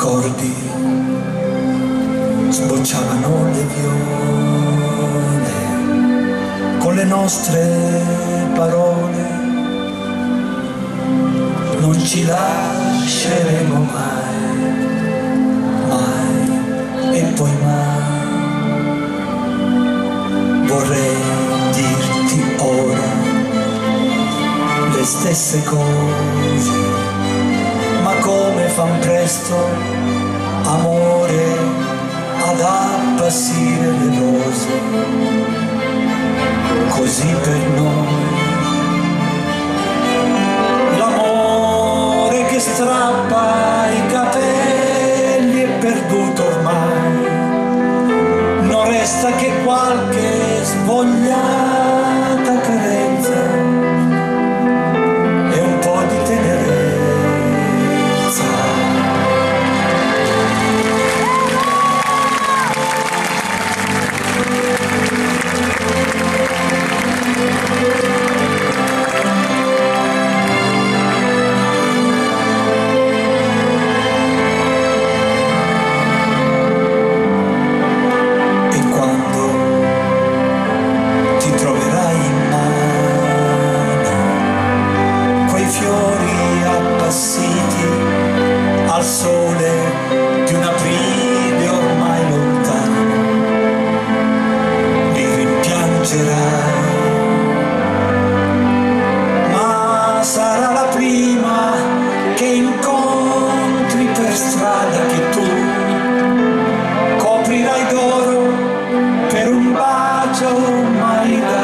ricordi sbocciavano le viole con le nostre parole. Non ci lasceremo mai mai e poi mai. Vorrei dirti ora le stesse cose come fan presto amore ad appassire le rose, così per noi. L'amore che strappa i capelli è perduto ormai, non resta che qualche svogliata strada che tu coprirai d'oro per un bacio mai dato.